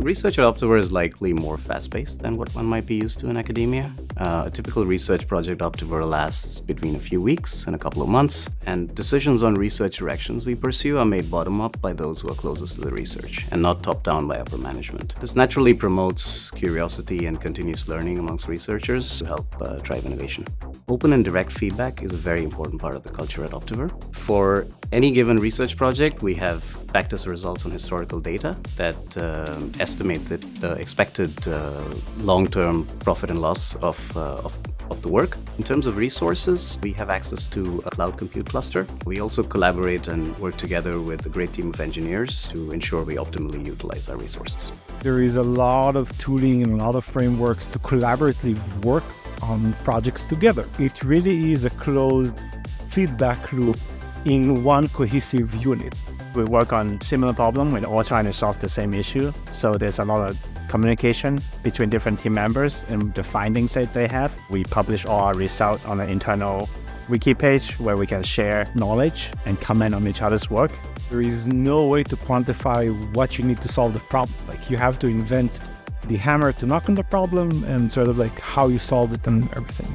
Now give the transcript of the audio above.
Research at Optiver is likely more fast-paced than what one might be used to in academia. Uh, a typical research project at Optiver lasts between a few weeks and a couple of months, and decisions on research directions we pursue are made bottom-up by those who are closest to the research, and not top-down by upper management. This naturally promotes curiosity and continuous learning amongst researchers to help uh, drive innovation. Open and direct feedback is a very important part of the culture at Optiver. For any given research project, we have backtest results on historical data that uh, estimate the, the expected uh, long-term profit and loss of, uh, of, of the work. In terms of resources, we have access to a cloud compute cluster. We also collaborate and work together with a great team of engineers to ensure we optimally utilize our resources. There is a lot of tooling and a lot of frameworks to collaboratively work on projects together. It really is a closed feedback loop in one cohesive unit. We work on similar problem. We're all trying to solve the same issue. So there's a lot of communication between different team members and the findings that they have. We publish all our results on an internal wiki page where we can share knowledge and comment on each other's work. There is no way to quantify what you need to solve the problem. Like you have to invent the hammer to knock on the problem and sort of like how you solve it and everything.